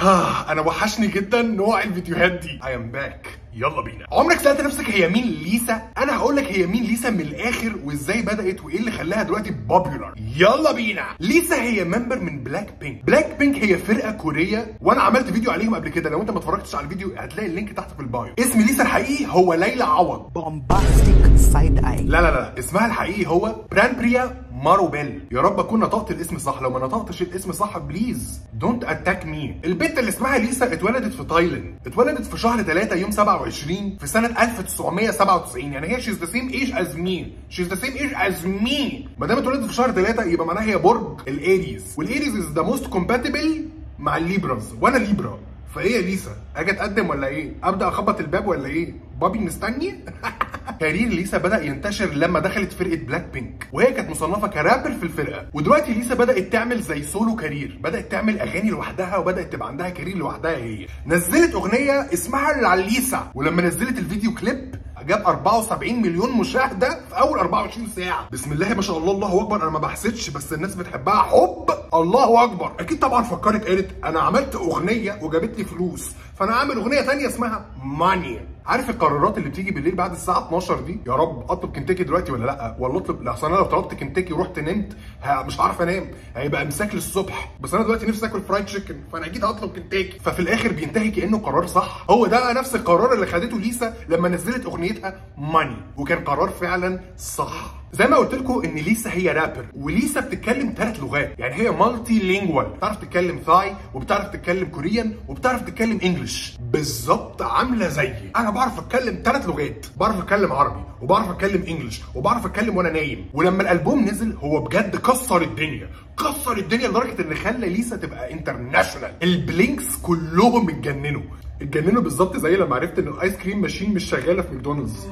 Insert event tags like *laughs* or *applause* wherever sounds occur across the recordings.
ها أنا وحشني جدا نوع الفيديوهات دي. I am back. يلا بينا. عمرك سألت نفسك هي مين ليسا؟ أنا هقول لك هي مين ليسا من الآخر وإزاي بدأت وإيه اللي خلاها دلوقتي popular يلا بينا. ليسا هي member من Blackpink Blackpink هي فرقة كورية وأنا عملت فيديو عليهم قبل كده. لو أنت ما اتفرجتش على الفيديو هتلاقي ال link تحت في ال bio. اسم ليسا الحقيقي هو ليلى عوض. Bombastic side eye. لا لا لا. اسمها الحقيقي هو برانبريا مانوبال يا رب أكون نطقت الاسم صح. لو ما نطقتش الاسم صح please don't attack me البنت اللي اسمها ليسا اتولدت في تايلاند. اتولدت في شهر 3 يوم 27 في سنة 1997 يعني هي she's the same age as me she's the same age as me ما دام اتولدت في شهر 3 يبقى معناها هي برج ال Aries وال Aries is the most compatible مع ال Libras وأنا Libra فايه يا ليسا. أجي أتقدم ولا إيه؟ أبدأ أخبط الباب ولا إيه؟ بابي مستني؟ *laughs* career ليسا بدأ ينتشر لما دخلت فرقة بلاك بينك وهي كانت مصنفة كرابر في الفرقة. ودلوقتي ليسا بدأت تعمل زي solo career بدأت تعمل أغاني لوحدها وبدأت تبقى عندها career لوحدها هي. نزلت أغنية اسمها LALISA ولما نزلت الفيديو كليب جاب 74 مليون مشاهدة في أول 24 ساعة. بسم الله ما شاء الله الله أكبر. أنا ما بحسدش بس الناس بتحبها. حب! الله أكبر! أكيد طبعا فكرت قالت أنا عملت أغنية وجابت لي فلوس فأنا اعمل أغنية ثانية اسمها Money عارف القرارات اللي بتيجي بالليل بعد الساعة 12 دي؟ يا رب أطلب كنتاكي دلوقتي ولا لأ؟ ولا أطلب لا أصل أنا لو طلبت كنتاكي ورحت نمت مش هعرف أنام. هيبقى امساك للصبح. بس أنا دلوقتي نفسي آكل fried chicken فأنا أكيد هطلب كنتاكي. ففي الآخر بينتهي كأنه قرار صح. هو ده نفس القرار اللي خدته ليسا لما نزلت أغنيتها Money وكان قرار فعلا صح. زي ما قلت لكم إن ليسا هي رابر وليسا بتتكلم ثلاث لغات. يعني هي multilingual بتعرف تتكلم Thai وبتعرف تتكلم Korean وبتعرف تتكلم English بالظبط عاملة زيي. أنا بعرف أتكلم ثلاث لغات. بعرف أتكلم عربي وبعرف أتكلم English وبعرف أتكلم وأنا نايم. ولما الألبوم نزل هو بجد كسر الدنيا. كسر الدنيا لدرجة إن خلى ليسا تبقى international ال Blinks كلهم اتجننوا. اتجننوا بالظبط زي لما عرفت إن ال ice cream machine مش شغالة في ماكدونالدز.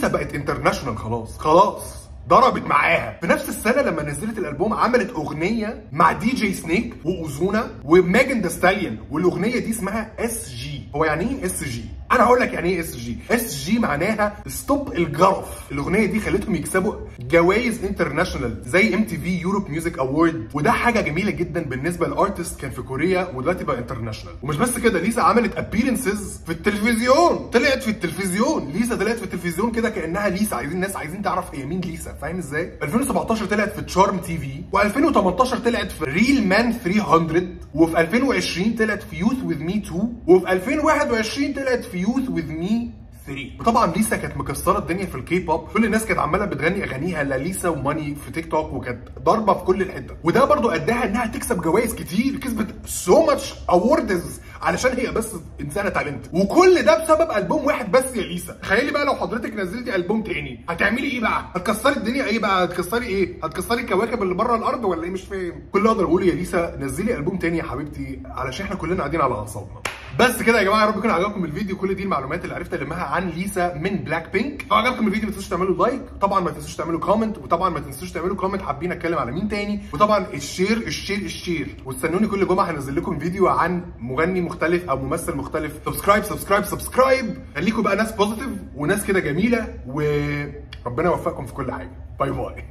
ليسا بقت international خلاص. خلاص. ضربت معاها. في نفس السنة لما نزلت الألبوم عملت أغنية مع DJ Snake و Ozuna و Megan Stallion والأغنية دي اسمها SG هو يعني إيه SG أنا هقول لك يعني إيه SG SG معناها stop الجرف. الأغنية دي خلتهم يكسبوا جوائز international زي MTV Europe Music Award وده حاجة جميلة جدا بالنسبة ل artist كان في كوريا ودلوقتي بقى international ومش بس كده ليسا عملت appearances في التلفزيون. طلعت في التلفزيون. ليسا طلعت في التلفزيون كده كأنها ليسا. عايزين الناس عايزين تعرف هي مين ليسا فاهم إزاي؟ 2017 طلعت في Charm TV و2018 طلعت في Real Man 300 وفي 2020 طلعت في Youth With Me 2 وفي 2021 طلعت في Youth With Me 3 وطبعا ليسا كانت مكسرة الدنيا في الكي بوب كل الناس كانت عمالة بتغني أغانيها LALISA و Money في تيك توك وكانت ضاربة في كل الحتة. وده برضو أداها إنها تكسب جوائز كتير كسبت so much awards علشان هي بس انسانة talent. وكل ده بسبب ألبوم واحد بس يا ليسا تخيلي بقى لو حضرتك نزلتي ألبوم تاني هتعملي إيه بقى؟ هتكسري الدنيا إيه بقى؟ هتكسري إيه؟ هتكسري الكواكب اللي بره الأرض ولا إيه؟ مش فاهم. كل اللي أقدر أقوله يا ليسا نزلي ألبوم تاني يا حبيبتي علشان إحنا كلنا قاعدين على أعصابنا. بس كده يا جماعة يا رب يكون عجبكم الفيديو. كل دي المعلومات اللي عرفت ألمها عن ليسا من بلاك بينك لو عجبكم الفيديو ما تنسوش تعملوا like طبعا ما تنسوش تعملوا comment وطبعا ما تنسوش تعملوا comment حابين أتكلم على مين تاني. وطبعا ال share ال share ال share. واستنوني كل جمعة هنزل لكم فيديو عن مغني مختلف أو ممثل مختلف. subscribe subscribe subscribe خليكم بقى ناس positive وناس كده جميلة وربنا يوفقكم في كل حاجة. bye bye